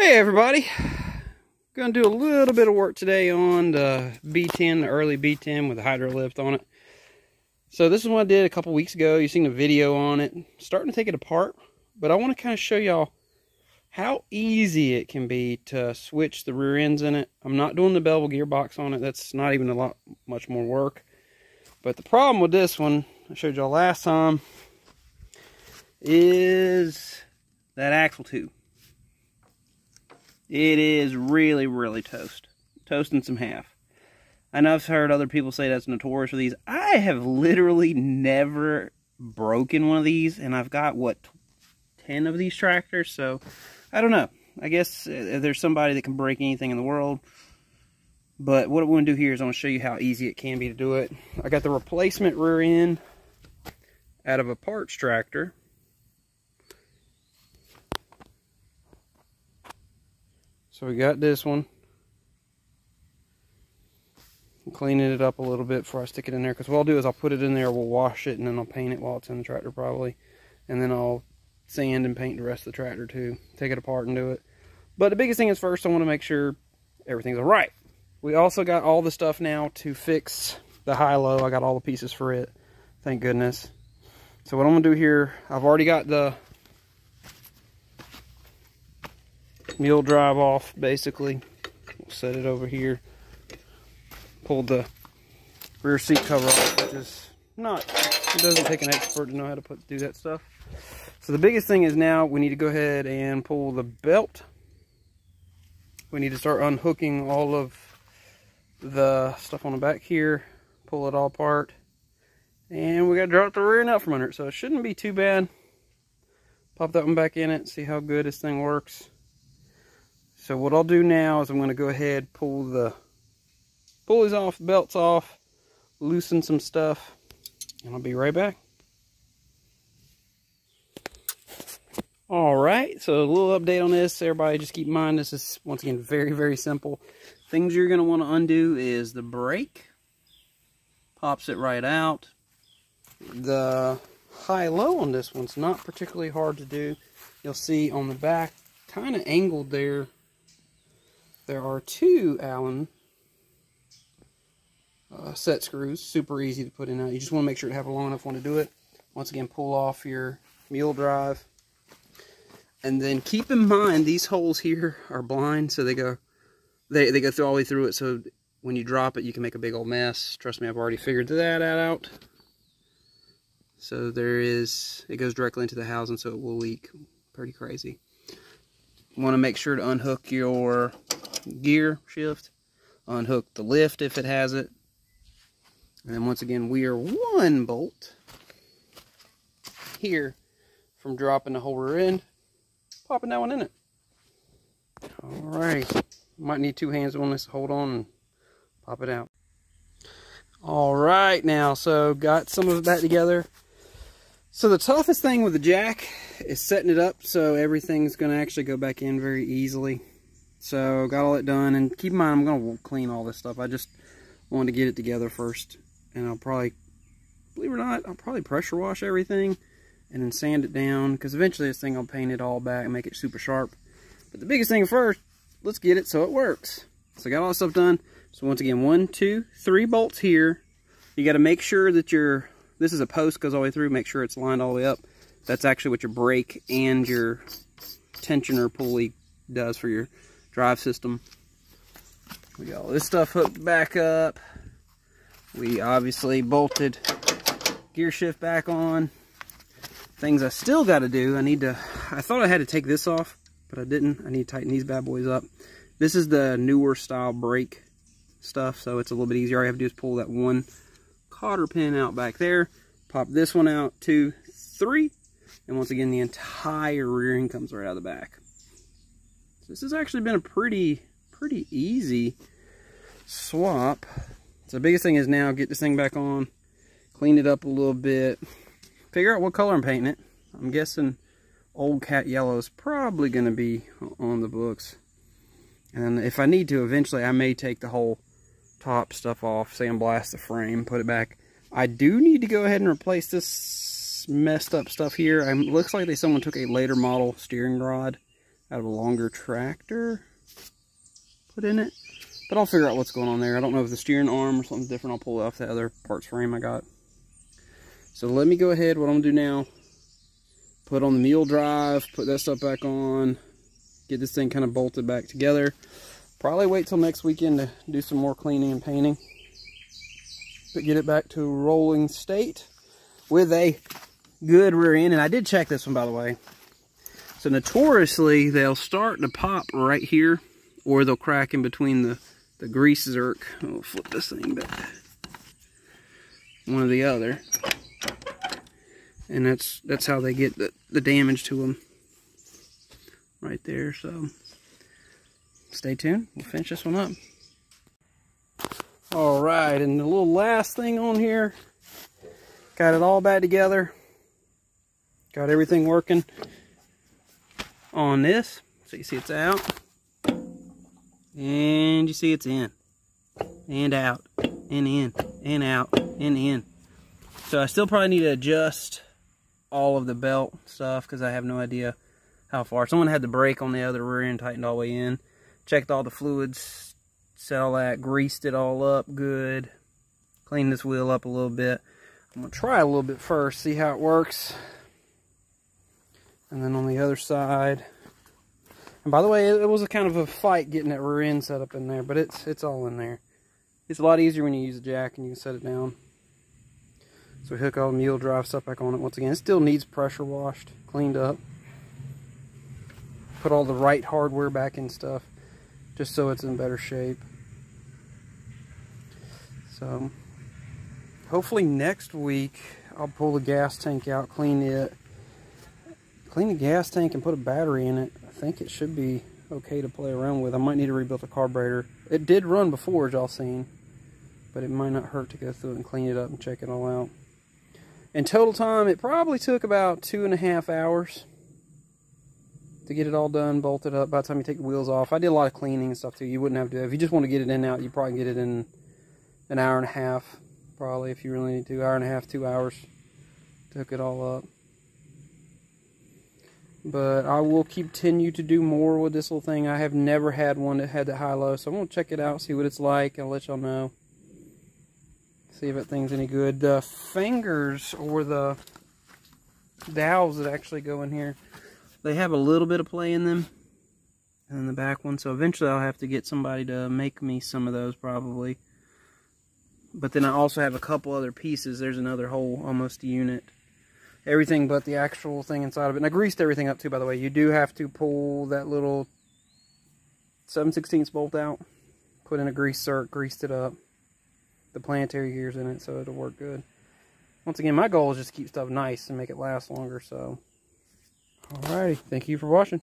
Hey everybody, gonna do a little bit of work today on the B10, the early B10 with the hydro lift on it. So this is what I did a couple weeks ago. You've seen the video on it. Starting to take it apart, but I want to kind of show y'all how easy it can be to switch the rear ends in it. I'm not doing the bevel gearbox on it. That's not even a lot much more work. But the problem with this one, I showed y'all last time, is that axle tube. It is really, really toast. Toasting some half. I know I've heard other people say that's notorious for these. I have literally never broken one of these, and I've got, what, 10 of these tractors? So, I don't know. I guess uh, there's somebody that can break anything in the world. But what I'm going to do here is I'm going to show you how easy it can be to do it. I got the replacement rear end out of a parts tractor. So we got this one. I'm cleaning it up a little bit before I stick it in there. Because what I'll do is I'll put it in there, we'll wash it, and then I'll paint it while it's in the tractor probably. And then I'll sand and paint the rest of the tractor too. Take it apart and do it. But the biggest thing is first I want to make sure everything's all right. We also got all the stuff now to fix the high-low. I got all the pieces for it. Thank goodness. So what I'm going to do here, I've already got the mule drive off basically. We'll set it over here. Pulled the rear seat cover off, which is not, it doesn't take an expert to know how to put do that stuff. So the biggest thing is now we need to go ahead and pull the belt. We need to start unhooking all of the stuff on the back here, pull it all apart. And we got to drop the rear nut from under it, so it shouldn't be too bad. Pop that one back in it, see how good this thing works. So what I'll do now is I'm going to go ahead pull the pulleys off, the belts off, loosen some stuff, and I'll be right back. All right, so a little update on this. Everybody just keep in mind this is, once again, very, very simple. Things you're going to want to undo is the brake. Pops it right out. The high-low on this one's not particularly hard to do. You'll see on the back, kind of angled there, there are two Allen uh, set screws. Super easy to put in. You just want to make sure to have a long enough one to do it. Once again, pull off your mule drive. And then keep in mind, these holes here are blind, so they go they, they go through all the way through it, so when you drop it, you can make a big old mess. Trust me, I've already figured that out. So there is, it goes directly into the housing, so it will leak. Pretty crazy. Want to make sure to unhook your gear shift, unhook the lift if it has it. And then once again, we are one bolt here from dropping the whole rear end, popping that one in it. All right, might need two hands on this hold on and pop it out. All right, now, so got some of that together. So the toughest thing with the jack is setting it up so everything's going to actually go back in very easily. So got all it done and keep in mind I'm to clean all this stuff. I just wanted to get it together first and I'll probably, believe it or not, I'll probably pressure wash everything and then sand it down because eventually this thing I'll paint it all back and make it super sharp. But the biggest thing first, let's get it so it works. So I got all this stuff done. So once again, one, two, three bolts here. You got to make sure that your, this is a post goes all the way through, make sure it's lined all the way up. That's actually what your brake and your tensioner pulley does for your drive system. We got all this stuff hooked back up. We obviously bolted gear shift back on. Things I still got to do. I need to, I thought I had to take this off, but I didn't. I need to tighten these bad boys up. This is the newer style brake stuff, so it's a little bit easier. All you have to do is pull that one cotter pin out back there, pop this one out, two, three, and once again, the entire rear comes right out of the back. This has actually been a pretty, pretty easy swap. So the biggest thing is now get this thing back on, clean it up a little bit, figure out what color I'm painting it. I'm guessing old cat yellow is probably going to be on the books. And if I need to, eventually I may take the whole top stuff off, sandblast the frame, put it back. I do need to go ahead and replace this messed up stuff here. It looks like they someone took a later model steering rod out of a longer tractor put in it. But I'll figure out what's going on there. I don't know if the steering arm or something different. I'll pull off the other parts frame I got. So let me go ahead. What I'm going to do now, put on the mule drive, put that stuff back on, get this thing kind of bolted back together. Probably wait till next weekend to do some more cleaning and painting. But get it back to rolling state with a good rear end. And I did check this one, by the way. So notoriously, they'll start to pop right here, or they'll crack in between the, the grease zerk. I'll flip this thing back. One or the other. And that's that's how they get the, the damage to them. Right there, so stay tuned. We'll finish this one up. All right, and the little last thing on here, got it all back together. Got everything working on this. So you see it's out. And you see it's in. And out. And in. And out. And in. So I still probably need to adjust all of the belt stuff because I have no idea how far. Someone had the brake on the other rear end tightened all the way in. Checked all the fluids. Set all that. Greased it all up good. Cleaned this wheel up a little bit. I'm going to try a little bit first. See how it works. And then on the other side. And by the way, it was a kind of a fight getting that rear end set up in there, but it's it's all in there. It's a lot easier when you use a jack and you can set it down. So we hook all the mule drive stuff back on it once again. It still needs pressure washed, cleaned up. Put all the right hardware back in stuff, just so it's in better shape. So, hopefully next week I'll pull the gas tank out, clean it, clean the gas tank and put a battery in it. I think it should be okay to play around with. I might need to rebuild the carburetor. It did run before, as y'all seen, but it might not hurt to go through it and clean it up and check it all out. In total time, it probably took about two and a half hours to get it all done, bolted up. By the time you take the wheels off, I did a lot of cleaning and stuff too. You wouldn't have to. If you just want to get it in and out, you probably get it in an hour and a half, probably if you really need to. Hour and a half, two hours took it all up. But I will continue to do more with this little thing. I have never had one that had the high-low, so I'm going to check it out, see what it's like. I'll let y'all know. See if that thing's any good. The fingers, or the dowels that actually go in here, they have a little bit of play in them. And the back one, so eventually I'll have to get somebody to make me some of those probably. But then I also have a couple other pieces. There's another whole almost a unit everything but the actual thing inside of it. And I greased everything up too, by the way. You do have to pull that little 7 16 bolt out, put in a grease zerk, greased it up. The planetary gear's in it, so it'll work good. Once again, my goal is just to keep stuff nice and make it last longer, so. Alrighty, thank you for watching.